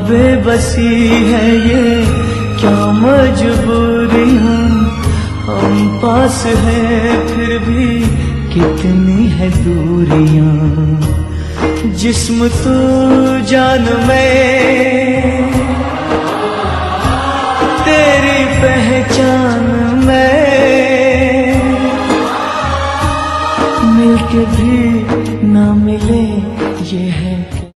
बेबसी है ये। क्या मजबूरी हम हम पास है फिर भी कितनी है दूरियाँ। जिस्म तू जान में, तेरी पहचान में। मिलके भी ना मिले, ये है